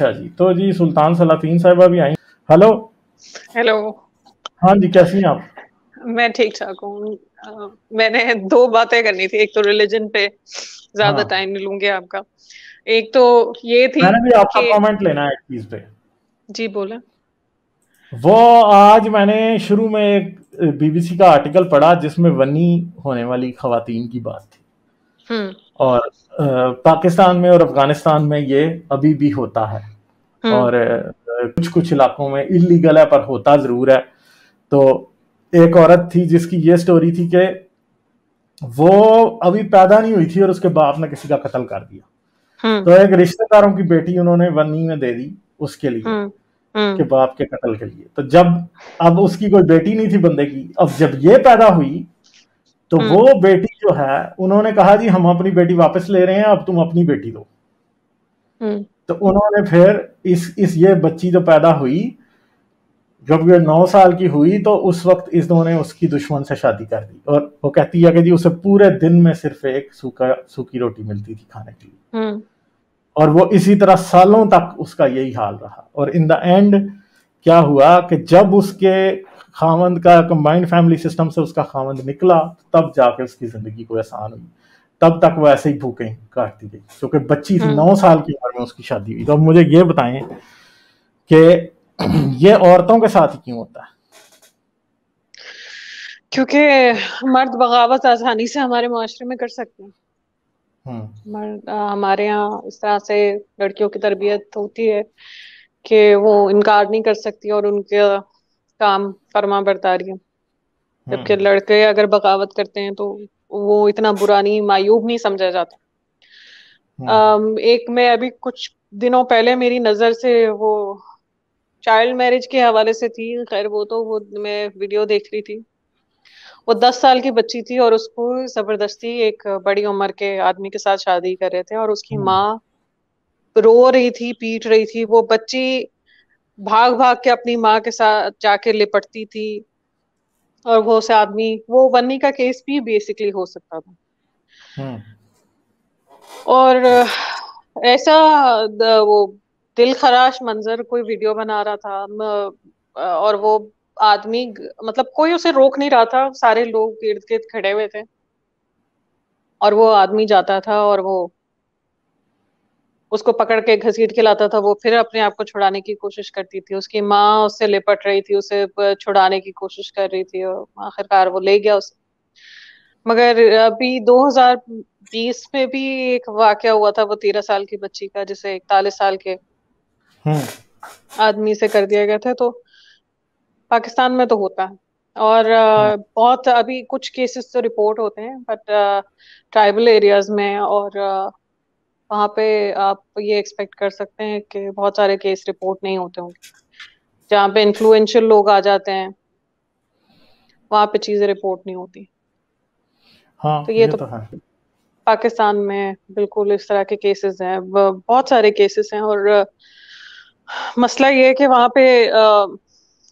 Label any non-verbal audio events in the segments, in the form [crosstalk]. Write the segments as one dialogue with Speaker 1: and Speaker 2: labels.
Speaker 1: अच्छा जी। तो जी सुल्तान सलातीन साहिबा भी आई। हेलो।
Speaker 2: हेलो।
Speaker 1: हाँ जी कैसी हैं आप?
Speaker 2: मैं ठीक ठाक हूँ। मैंने दो बातें करनी थी एक तो रिलीजन पे ज़्यादा
Speaker 1: हाँ।
Speaker 2: टाइम नहीं लूँगी आपका। एक तो ये थी
Speaker 1: मैंने भी आपका कमेंट लेना है एक चीज़ पे।
Speaker 2: जी बोले।
Speaker 1: वो आज मैंने शुरू में एक बीबीसी का आर्टिकल पढ़ा जिसमें वनी होने वाली खवातीन की बात थी।
Speaker 2: हम्म।
Speaker 1: और पाकिस्तान में और अफ़गानिस्तान में ये अभी भी होता है। और कुछ कुछ इलाकों में इलीगल है पर होता ज़रूर है। तो एक औरत थी जिसकी ये स्टोरी थी कि वो अभी पैदा नहीं हुई थी और उसके बाप ने किसी का कत्ल कर दिया।
Speaker 2: हम्म।
Speaker 1: तो एक रिश्तेदारों की बेटी उन्होंने वनी में दे दी उसके लिए
Speaker 2: हम्म।
Speaker 1: के
Speaker 2: हम्म
Speaker 1: बाप के कत्ल के लिए। तो जब अब उसकी कोई बेटी नहीं थी बंदे की अब जब ये पैदा हुई तो
Speaker 2: हम्म।
Speaker 1: वो बेटी जो है उन्होंने कहा जी हम अपनी बेटी वापस ले रहे हैं अब तुम अपनी बेटी दो।
Speaker 2: हम्म।
Speaker 1: तो उन्होंने फिर इस इस ये बच्ची जो पैदा हुई जब ये नौ साल की हुई तो उस वक्त इस दोनों ने उसकी दुश्मन से शादी कर दी। और वो कहती है कि जी उसे पूरे दिन में सिर्फ़ एक सूखा सूखी रोटी मिलती थी खाने के लिए।
Speaker 2: हम्म।
Speaker 1: और वो इसी तरह सालों तक उसका यही हाल रहा। और इन द एंड क्या हुआ कि जब उसके खामंद का कंबाइंड फैमिली सिस्टम से उसका खामंद निकला तब जाके उसकी ज़िंदगी को आसान हुई। तब तक वो ऐसे ही भूखे काटती गई। क्योंकि बच्ची
Speaker 2: हम्म।
Speaker 1: नौ साल की उम्र में उसकी शादी हुई। तो अब मुझे ये बताएँ कि [clears throat] ये औरतों के साथ क्यों होता है?
Speaker 2: क्योंकि मर्द बगावत आसानी से हमारे माशरे में कर सकते हैं।
Speaker 1: हम्म।
Speaker 2: मर्द हमारे यहाँ इस तरह से लड़कियों की तरबियत होती है कि वो इनकार नहीं कर सकती और उनके काम फर्मा बरदारी है। जबकि
Speaker 1: हम्म।
Speaker 2: लड़के अगर बगावत करते हैं तो वो इतना बुरा नहीं मायूब नहीं समझा जाता। अम, एक मैं अभी कुछ दिनों पहले मेरी नज़र से वो चाइल्ड मैरिज के हवाले से थी खैर वो तो वो मैं वीडियो देख रही थी। वो दस साल की बच्ची थी और उसको ज़बरदस्ती एक बड़ी उम्र के आदमी के साथ शादी कर रहे थे और उसकी
Speaker 1: हम्म
Speaker 2: माँ रो रही थी पीट रही थी। वो बच्ची भाग भाग के अपनी माँ के साथ जाके लिपटती थी। और वो उसे आदमी वो बन्नी का केस भी बेसिकली हो सकता था।
Speaker 1: हम्म।
Speaker 2: और ऐसा द- वो दिल खराश मंजर कोई वीडियो बना रहा था म- और वो आदमी मतलब कोई उसे रोक नहीं रहा था सारे लोग इर्द गिर्द खड़े हुए थे। और वो आदमी जाता था और वो उसको पकड़ के घसीट के लाता था वो फिर अपने आप को छुड़ाने की कोशिश करती थी। उसकी माँ उससे लिपट रही थी उसे छुड़ाने की कोशिश कर रही थी और आखिरकार वो ले गया उसे। मगर अभी 2020 में भी एक वाकया हुआ था वो तेरह साल की बच्ची का जिसे इकतालीस साल के
Speaker 1: हम्म।
Speaker 2: आदमी से कर दिया गया था तो पाकिस्तान में तो होता है। और
Speaker 1: हम्म।
Speaker 2: बहुत अभी कुछ केसेस तो रिपोर्ट होते हैं बट ट्राइबल एरियाज़ में और वहाँ पे आप ये एक्सपेक्ट कर सकते हैं कि बहुत सारे केस रिपोर्ट नहीं होते होंगे। जहाँ पे इन्फ्लुएंशियल लोग आ जाते हैं वहाँ पे चीज़ें रिपोर्ट नहीं होती।
Speaker 1: हाँ
Speaker 2: तो ये
Speaker 1: ये
Speaker 2: तो
Speaker 1: तो है।
Speaker 2: पाकिस्तान में बिल्कुल इस तरह के केसेस हैं। बहुत सारे केसेस हैं और मसला ये है कि वहाँ पे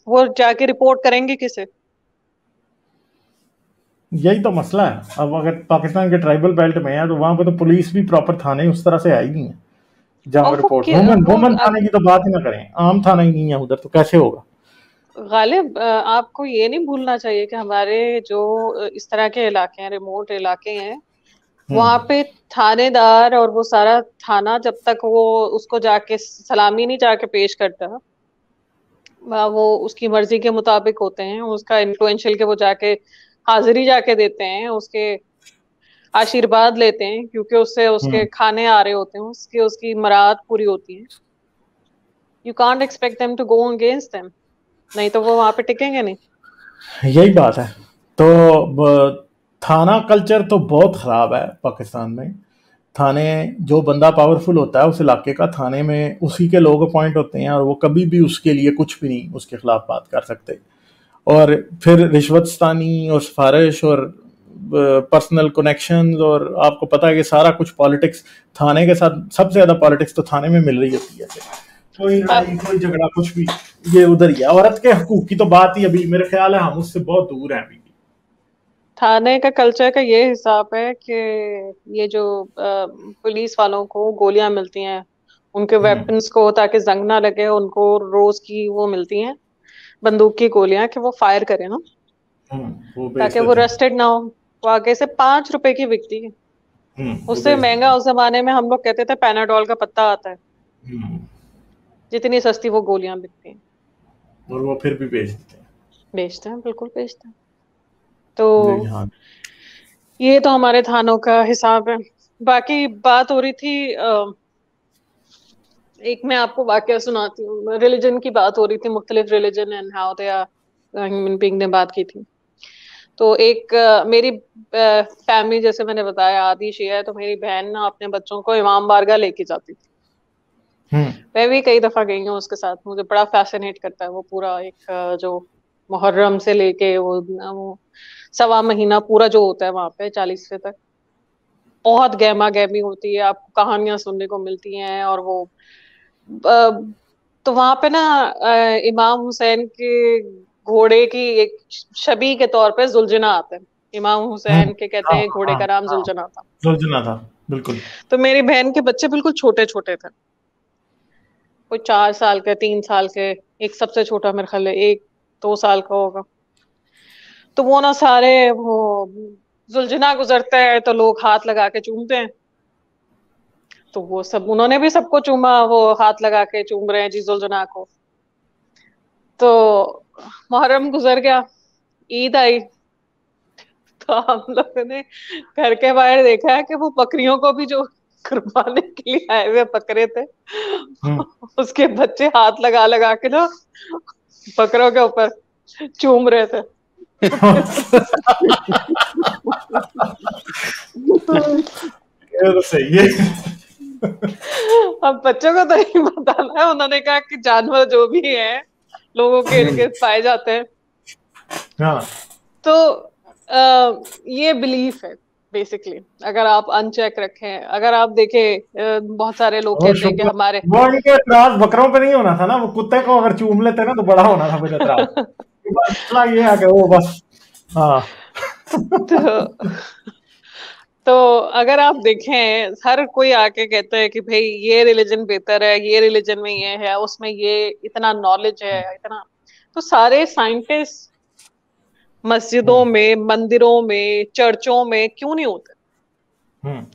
Speaker 2: वो जाके रिपोर्ट करेंगे किसे?
Speaker 1: यही तो मसला है। अब अगर पाकिस्तान के ट्राइबल बेल्ट में है तो वहाँ पे तो पुलिस भी प्रॉपर थाने उस तरह से आई नहीं है। जहाँ रिपोर्ट वुमन वुमन थाने की तो बात ही ना करें। आम थाना ही नहीं है उधर तो कैसे होगा?
Speaker 2: गालिब आपको ये नहीं भूलना चाहिए कि हमारे जो इस तरह के इलाके हैं रिमोट इलाके हैं वहाँ
Speaker 1: हम्म
Speaker 2: पे थानेदार और वो सारा थाना जब तक वो उसको जाके सलामी नहीं जाके पेश करता वो उसकी मर्ज़ी के मुताबिक होते हैं उसका इन्फ्लुएंशियल के वो जाके हाजिरी जाके देते हैं उसके आशीर्वाद लेते हैं क्योंकि उससे उसके
Speaker 1: हम्म।
Speaker 2: खाने आ रहे होते हैं उसकी उसकी मराद पूरी होती है। You can't expect them to go against them नहीं तो वो वहाँ पे टिकेंगे नहीं।
Speaker 1: यही बात है। तो थाना कल्चर तो बहुत खराब है पाकिस्तान में। थाने जो बंदा पावरफुल होता है उस इलाके का थाने में उसी के लोग अपॉइंट होते हैं और वो कभी भी उसके लिए कुछ भी नहीं उसके खिलाफ बात कर सकते। और फिर रिश्वतस्तानी और सिफारिश और पर्सनल कनेक्शंस और आपको पता है कि सारा कुछ पॉलिटिक्स थाने के साथ सबसे ज़्यादा पॉलिटिक्स तो थाने में मिल रही होती है। कोई लड़ाई कोई झगड़ा कुछ भी ये उधर ही है। औरत के हकूक की तो बात ही अभी मेरे ख्याल है हम उससे बहुत दूर हैं अभी।
Speaker 2: थाने का कल्चर का ये हिसाब है कि ये जो पुलिस वालों को गोलियाँ मिलती हैं उनके वेपन्स को ताकि जंग ना लगे उनको रोज की वो मिलती हैं। बंदूक की गोलियाँ कि वो फायर करें ना। ताकि वो रेस्टेड ना हो। वो आगे से पाँच रुपए की बिकती है। उससे महँगा उस जमाने में हम लोग कहते थे पैनाडोल का पत्ता आता है। जितनी सस्ती वो गोलियाँ बिकती हैं।
Speaker 1: और वो फिर भी बेच देते हैं
Speaker 2: बेचते हैं बिल्कुल बेचते हैं। तो हाँ। ये तो हमारे थानों का हिसाब है। बाकी बात हो रही थी एक मैं आपको वाक्य सुनाती हूँ। रिलीजन की बात हो रही थी मुख्तलिफ़ religion and how they are human being ने बात की थी। तो एक uh, मेरी फैमिली जैसे मैंने बताया आदि शिया है तो मेरी बहन ना अपने बच्चों को इमाम बारगाह लेके जाती थी। हम्म। मैं भी कई दफ़ा गई हूँ उसके साथ। मुझे बड़ा फैसिनेट करता है वो पूरा एक जो मुहर्रम से लेके वो वो सवा महीना पूरा जो होता है वहाँ पे चालीसवे तक। बहुत गहमा गहमी होती है आपको कहानियाँ सुनने को मिलती हैं और वो तो वहाँ पे ना इमाम हुसैन के घोड़े की एक छवि के तौर पे जुलझना आता है। इमाम हुसैन हम्म। के कहते हैं घोड़े का नाम हाँ, जुलझना था।
Speaker 1: जुलझना था बिल्कुल।
Speaker 2: तो मेरी बहन के बच्चे बिल्कुल छोटे छोटे थे। कोई चार साल के तीन साल के एक सबसे छोटा मेरे ख्याल एक दो साल का होगा। तो वो ना सारे वो जुलझना गुजरता है तो लोग हाथ लगा के चूमते हैं। तो वो सब उन्होंने भी सबको चूमा वो हाथ लगा के चूम रहे हैं जी जुलझना को। तो मुहर्रम गुजर गया ईद आई। तो हम लोगों ने घर के बाहर देखा है कि वो बकरियों को भी जो कुर्बानी के लिए आए हुए बकरे थे हम्म। उसके बच्चे हाथ लगा लगा के ना बकरों के ऊपर चूम रहे थे। [laughs]
Speaker 1: ये तो सही है।
Speaker 2: अब बच्चों को तो नहीं बताना है उन्होंने कहा कि जानवर जो भी है लोगों के इर्द गिर्द पाए जाते हैं। हाँ। तो आ, ये बिलीफ है बेसिकली अगर आप अनचेक रखें अगर आप देखें बहुत सारे लोग कहते हैं कि हमारे
Speaker 1: वो इनके एतराज़ बकरों पे नहीं होना था ना वो कुत्ते को अगर चूम लेते ना तो बड़ा होना था फिर एतराज़ [laughs] ये आ गया वो बस हाँ।
Speaker 2: तो [laughs] [laughs] तो अगर आप देखें हर कोई आके कहता है कि भाई ये रिलीजन बेहतर है ये रिलीजन में ये है उसमें ये इतना नॉलेज है इतना तो सारे साइंटिस्ट मस्जिदों हम्म। में मंदिरों में चर्चों में क्यों नहीं होते हम्म।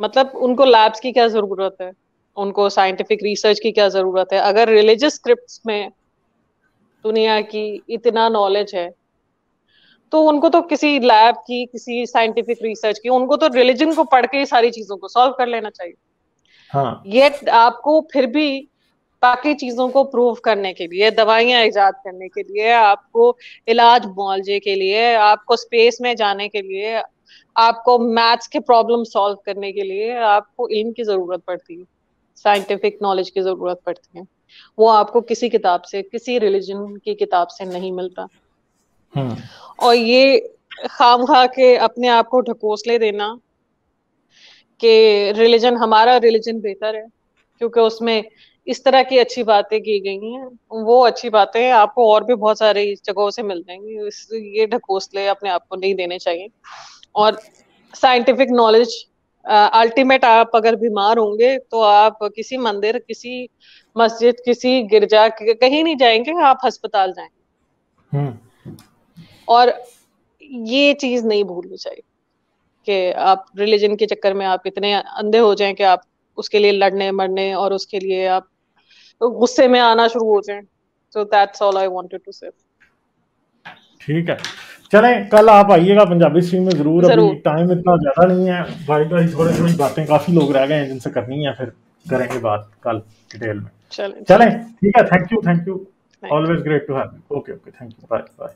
Speaker 2: मतलब उनको लैब्स की क्या ज़रूरत है उनको साइंटिफिक रिसर्च की क्या ज़रूरत है अगर रिलीजियस स्क्रिप्ट में दुनिया की इतना नॉलेज है तो उनको तो किसी लैब की किसी साइंटिफिक रिसर्च की उनको तो रिलीजन को पढ़ के सारी चीज़ों को सॉल्व कर लेना चाहिए हाँ. ये आपको फिर भी बाकी चीज़ों को प्रूव करने के लिए दवाइयाँ ईजाद करने के लिए आपको इलाज मुआवजे के लिए आपको स्पेस में जाने के लिए आपको मैथ्स के प्रॉब्लम सॉल्व करने के लिए आपको इल्म की ज़रूरत पड़ती है साइंटिफिक नॉलेज की ज़रूरत पड़ती है वो आपको किसी किताब से किसी रिलीजन की किताब से नहीं मिलता हम्म। और ये खाम खा के अपने आप को ढकोसले देना कि रिलीजन, हमारा रिलीजन बेहतर है, क्योंकि उसमें इस तरह की अच्छी बातें की गई हैं। वो अच्छी बातें आपको और भी बहुत सारी जगहों से मिल जाएँगी। ये ढकोसले अपने आप को नहीं देने चाहिए। और साइंटिफिक नॉलेज अल्टीमेट आप अगर बीमार होंगे तो आप किसी मंदिर, किसी मस्जिद, किसी गिरजा, कहीं नहीं जाएँगे, आप अस्पताल जाएँगे। हम्म। और ये चीज़ नहीं भूलनी चाहिए कि आप रिलीजन के चक्कर में आप इतने अंधे हो जाएँ कि आप उसके लिए लड़ने मरने और उसके लिए आप गुस्से में आना शुरू हो जाएँ। So that's all I wanted to say
Speaker 1: ठीक है। चले कल आप आइएगा पंजाबी स्ट्रीम में ज़रूर। अभी टाइम इतना ज़्यादा नहीं है। भाई भाई थोड़ी थोड़ी बातें काफ़ी लोग रह गए हैं जिनसे करनी है फिर करेंगे बात कल डिटेल में। चले चले ठीक है thank you thank you always great to have okay okay thank you bye bye